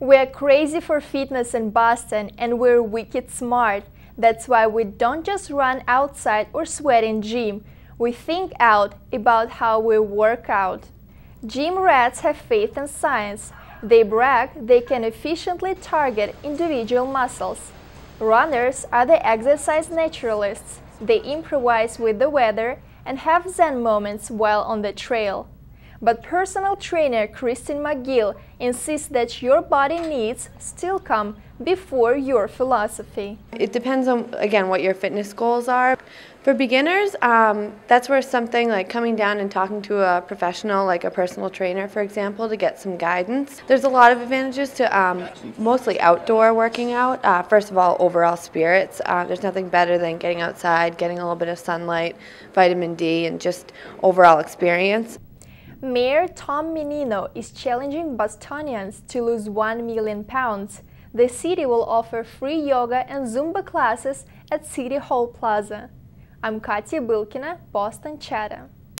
We're crazy for fitness in Boston and we're wicked smart. That's why we don't just run outside or sweat in gym. We think out about how we work out. Gym rats have faith in science. They brag they can efficiently target individual muscles. Runners are the exercise naturalists. They improvise with the weather and have zen moments while on the trail. But personal trainer Christine McGill insists that your body needs still come before your philosophy. It depends on, again, what your fitness goals are. For beginners, um, that's where something like coming down and talking to a professional, like a personal trainer, for example, to get some guidance. There's a lot of advantages to um, mostly outdoor working out. Uh, first of all, overall spirits. Uh, there's nothing better than getting outside, getting a little bit of sunlight, vitamin D, and just overall experience. Mayor Tom Menino is challenging Bostonians to lose 1 million pounds. The city will offer free yoga and Zumba classes at City Hall Plaza. I'm Katya Bilkina, Boston Chatah.